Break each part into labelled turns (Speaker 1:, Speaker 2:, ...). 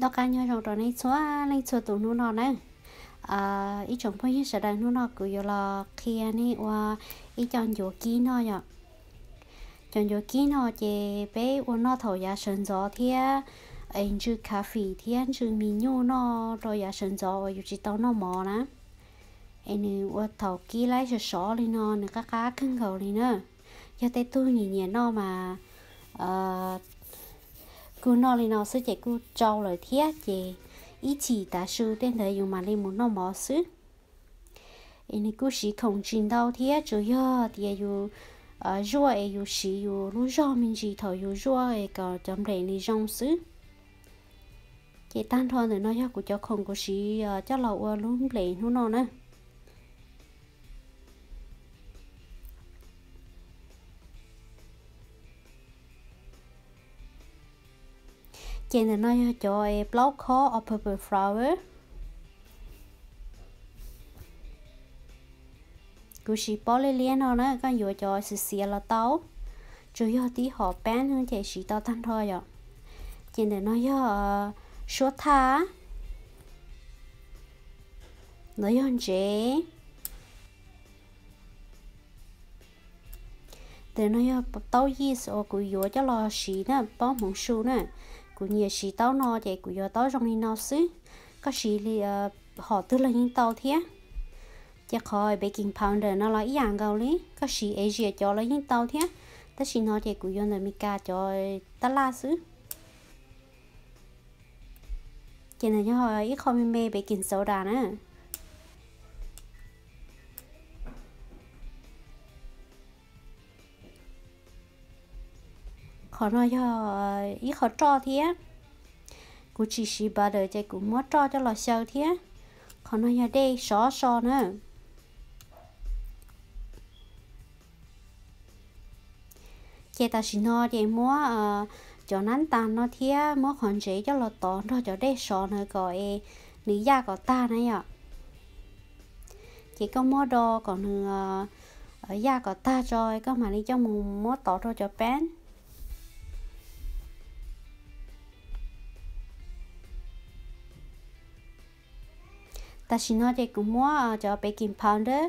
Speaker 1: đó cá nhau trong đó này số này số tụ nó nó này. À ý chồng phải sẽ đang nó nó cứ là kia này và ý chọn vô kỹ nó nhở. Chọn vô kỹ nó chỉ bé và nó thầu giá sơn gió thì anh chữ cà phê thì anh chữ mì nhô nó rồi giá sơn gió và chỉ tao nó mò nè. Anh và thầu kỹ lại cho sọ lên nó nữa cá cá cưng gầu lên nữa cho tới tôi nhìn nhìn nó mà ờ, ờ cô nó lên nó sẽ chạy cô trâu lời thiết chị ý chỉ ta sư, tên thời dùng mà lên muốn nó mỏ sứ anh cô chỉ không trình đâu thiết chủ yếu thì dù ờ rùa ấy dù chỉ dù lúc rùa mình chỉ thầu dù rùa ấy có chấm để đi trong sứ chị tan thôi thì nó cho cô cho không có chỉ cho lẩu luôn lệ nó nó nữa. Chị nên nói cho e blog khó of purple flower. Cứ chỉ bỏ lên liền nó nữa con vừa cho sự xìa là tao chủ yếu tí họ bán hơn chị chỉ tao thân thôi ạ. Chị nên nói cho số tha. Nói hơn chị. Để nói cho tao gì số cứ vừa cho lo xí nè bỏ một số nè của nhiều sĩ tao nó chạy của giờ tao trong đi nó xứ. Có sĩ thì ờ, họ tư là những tao thế chắc khỏi baking powder nó là ý hàng gạo lý. Có sĩ Asia cho là những tao thế tất sĩ nó chạy của giờ là mika cho ta la xứ. Cho nên họ ít không mê baking soda nữa. Khó nói cho ờ, ý họ cho thế cú chỉ xí bà đời chạy cú mất cho cho là sao thế khó nói cho đây, xó xó nữa. Chị ta xin nói để mua ờ, cho nắn tan nó thế mua khoản chế cho là tỏ rồi cho đây xó nữa gọi lý gia có ta này ạ. Chỉ có mua đồ, còn ở gia có ta rồi có mà đi cho mùng mua tỏ rồi cho bán ta xin nói thì cũng mua ờ, cho baking powder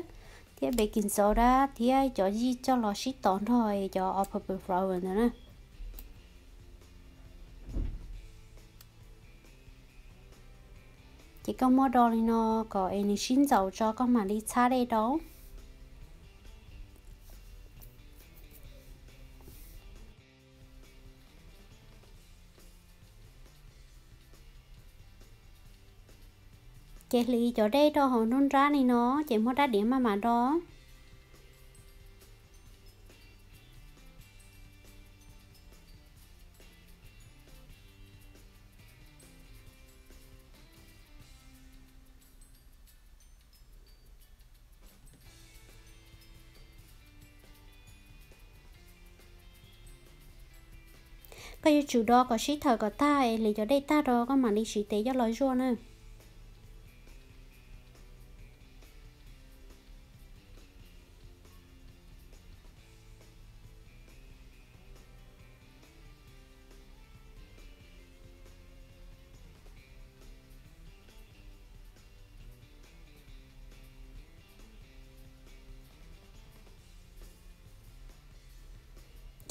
Speaker 1: thì baking soda thì cho gì cho lò xí tốn thôi, cho purple flower nữa nè chỉ có mua đồ này nó có anh xin dầu cho con mà đi xa đây đó chị lì chỗ đây đó, họ nôn ra này nó chị mua ra điểm mà mà đó. Cái chủ đó có sĩ thờ có ta lì cho đây ta đó, có mà đi sĩ tế cho lối ruộng nữa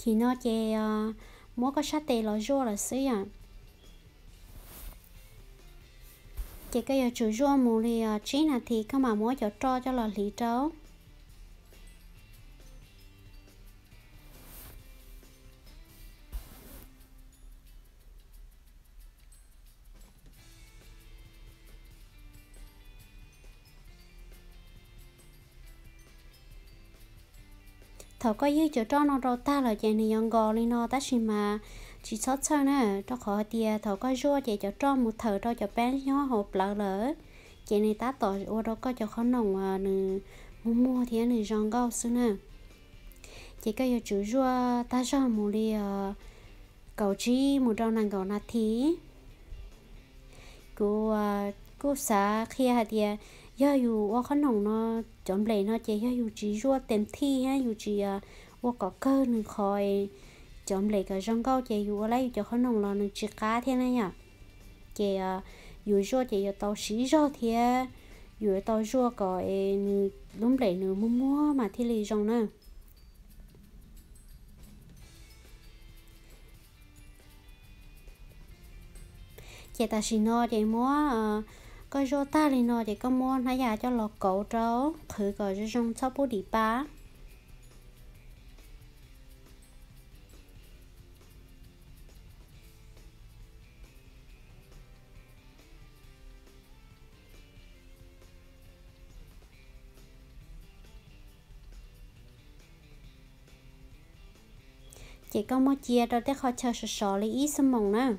Speaker 1: khi nó chè ờ, mua có sát tê lo rô là xí à. Chè cái giờ chủ rô mù ờ, à, thì uh, là thì các mà mua cho cho cho là lý trấu. Thầu có dư chỗ cho nó đâu ta là chạy này yon gò lên nó, ta chỉ mà chỉ sót sao nè cho khỏi tia à, thầu có rua chạy chỗ cho một thờ cho cho bé nhỏ hộp lỡ lỡ. Chạy này ta tỏ ô đâu có cho khó nồng à nè mua mua thì nè yon gò xưa nè. Chỉ có giờ chủ rua, ta cho một đi à, cầu chi một đâu nàng cầu nát thí. Cô à, cô xã khi hạt tia giờ ở khăn nồng nó chọn lệ nó chỉ giờ dù chỉ rua tiền thi ha dù chỉ ở có cơ nên khỏi chọn lệ cái rong câu chỉ ở lấy cho khăn nồng là nên chỉ cá thế này à. nhở chỉ à, dù rua chỉ giờ tàu xí rua thế, dù tàu rua có lúc lệ nữa mua mua mà thì lì rong nữa chị ta xin nó chị mua à, có cho ta lên nó để có mua nãy giờ cho lọ cổ trâu thử có cho trong sáu bố đi ba chỉ có một chia đó để họ chờ sợ sờ lấy ít sâm mỏng nữa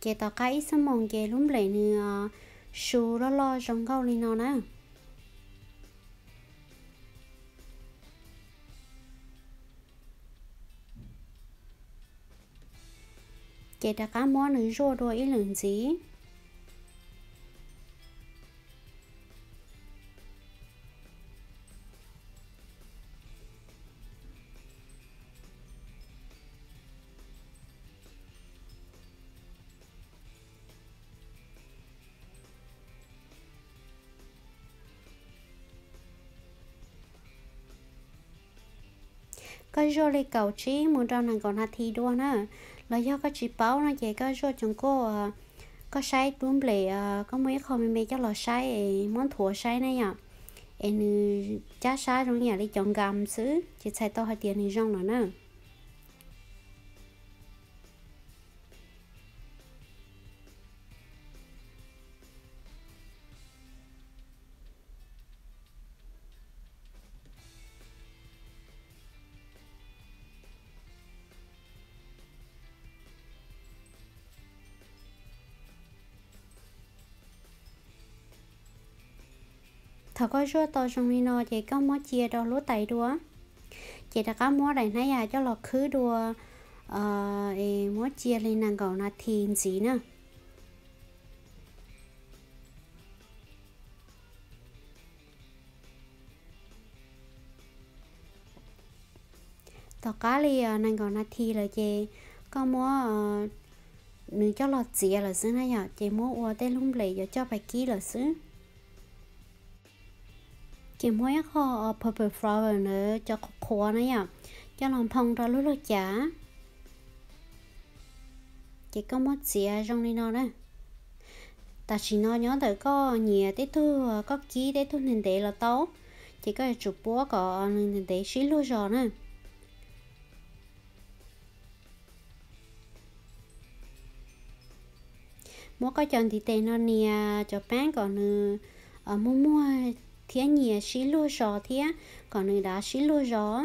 Speaker 1: chị tao cái sâm mong chị lúc lấy nữa su lo lo trong câu đi nó nè. Chị đã cá món nữa rồi đôi ý lượng gì có rồi lấy cầu chí muốn trong nàng còn hạt thì đua nữa là do cái chỉ báo nó chỉ có cho chúng cô ờ, có sai đúng lệ ờ, có mấy không mấy cho lo sai ờ, món thua sai này ạ, em ừ, cha sai trong nhà đi chọn gam xứ chỉ sai to hai tiền thì rong nữa nữa thà có rửa to trong đi nó chỉ có mó chia đó lúa tẩy đùa chỉ đã có mó này nãy à cho lọt khứ đùa ờ mó chia lên nàng cầu là thiên gì nữa tao cá li à, nàng cầu là thi là chị có mó nữ cho lọt gì là xứ này à. Chị mó ua tên lung lệ cho bài ký là xứ chỉ mỗi kho ờ, purple flower nữa, cho khó nữa nhá cho lòng phong ra lúc lúc chả. Chỉ có một gì à, trong đi nó đấy ta chỉ nó nhớ tới có nhiều tết thu ờ, có ký tết thu nền để là tao chỉ có chụp búa, có ờ, nền để xí luôn rồi nữa. Mua có chọn thì tên nó nè, cho bán còn ở mua mua thế nhỉ xí lúa gió thế còn người đó xí lúa gió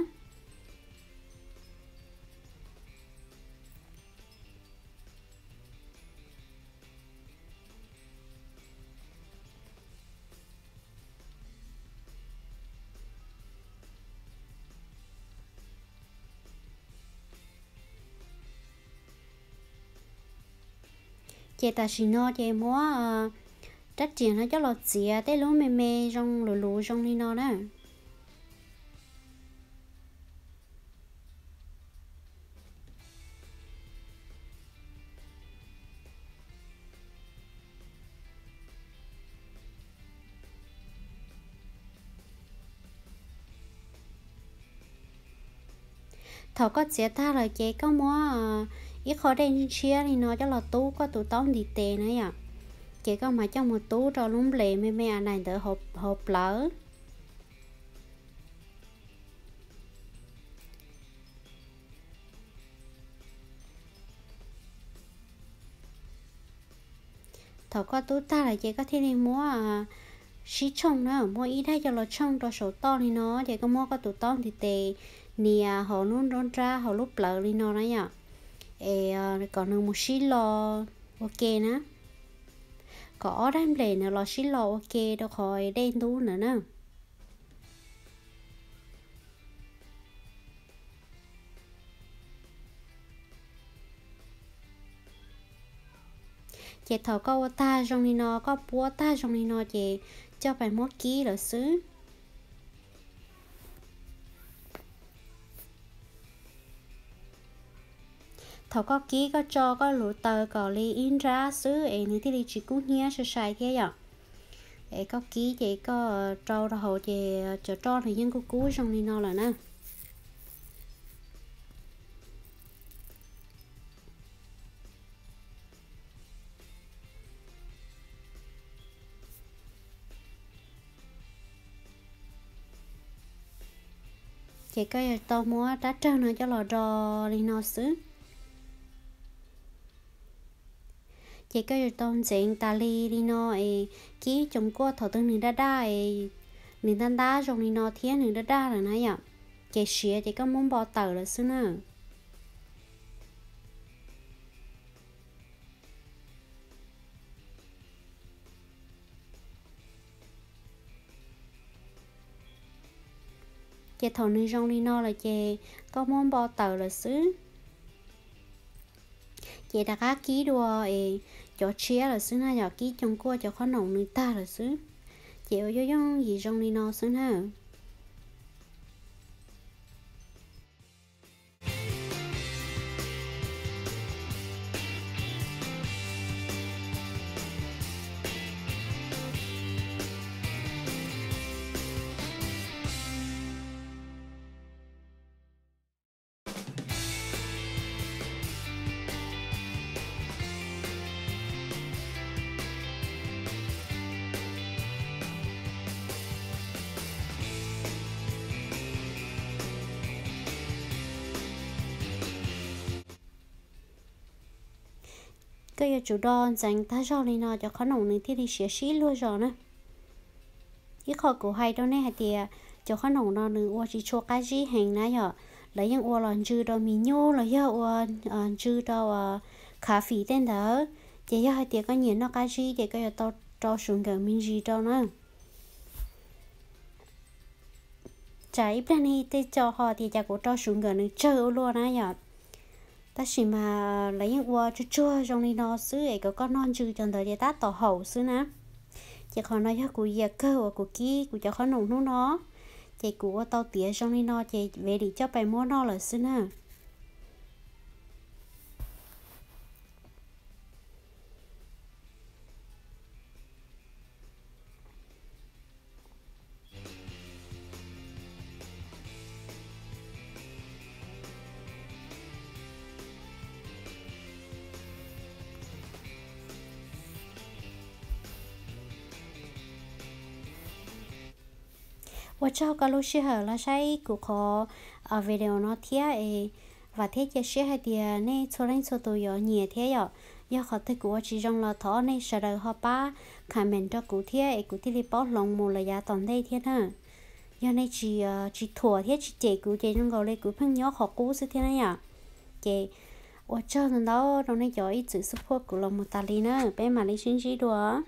Speaker 1: chị ta xin nói chị mua chắc chắn nó cho lọt gì à tê lúa mê mê trong lúa lúa trong đi nó đó. Thọ có chết ta là chế có mua ít ờ, khó đen chia thì nó cho là tú, có tụ tóm đi tệ nữa ạ chỉ có mà trong một tú rồi lúng lệ mẹ mẹ này đỡ hộp hộp lỡ. Thọ có tú ta là chỉ có thêm đi mua à xí trông nữa. Mua ít hay cho nó trông cho số to thì nó. Chỉ có mua có tụ to thì tệ nè à, họ luôn rôn ra họ lúc lỡ đi nó đấy nhở ê à, còn một xí lo ok nè có đam lệ nữa là xí lò ok đâu khỏi, đen tú nữa nè. Chị thầu có ta trong đi nó có búa ta trong đi nó chị, cho bài mốt ký là xứ. Thầu có ký, có cho, có lũ tờ, có li in ra, xứ ấy nữa thì li chỉ cũng nhé sẽ sai thế nhở ấy có ký ờ, ờ, chị có trâu ra hồ chị cho cho thì nhân cú cú trong đi nó là nè. Chị coi tao mua đã trâu nữa cho lò đò đi nó xứ. Chị coi tao chuyện ta li đi nó ấy, ký chúng qua thầu tương nửa đa đa ấy. Nửa đa đa trong đi nó thiên nửa đa đa là nãy ạ. Chỉ xía chỉ có muốn bỏ tờ là xưa nữa chị thầu nữ trong đi nó là chị có món bao tờ là xứ. Chị đã cá ký đùa ấy cho chia là xứ nào nhỏ ký trong cua cho khó nồng người ta là xứ. Chịu cho giống gì trong đi nó xứ nào cái giờ chủ đo dành ta cho lên nó cho khó nồng nên thì đi xé xí luôn rồi nữa cái khó của hay đâu nè, thì à, cho khó nồng nó nữa ua chỉ cho cái gì hàng nãy giờ. Lấy những ua lòn dư đó mì nhô là giờ ua ờ, dư đó cà phê tên đó. Chỉ giờ thì có nhiều nó cái gì thì cái giờ tao cho xuống gần mình gì đâu nữa trái bên này thì cho họ thì chả có cho xuống gần nữa chơi luôn nãy giờ ta chỉ mà lấy những qua chua chua trong đi nó xứ ấy có con non chữ trong đời ta tỏ hậu xứ nè chỉ còn nói cho cụ già cơ và cụ kia cụ cho khó nồng nó nó. Chị cụ tao tía trong đi nó chị về đi cho bài mua nó là xứ nè và chào các lúc sẽ là sai cụ khó ở ờ, video nó thế ấy và thế giờ sẽ hay thì nên cho nên cho tôi có nhiều thế ạ. Do họ thấy cụ chỉ trong là thọ nên sợ đời họ ba comment cho cụ thế ấy cụ thế đi bỏ lòng một là giá toàn đây thế nào do này chị ờ, chị thua thế, chị chạy cụ chạy trong gọi là cụ phân nhỏ họ cũ sẽ thế này ạ. Chạy ở chỗ đó đó này cho ít sự support của lòng một ta đi nữa, bé mà đi xin chỉ đùa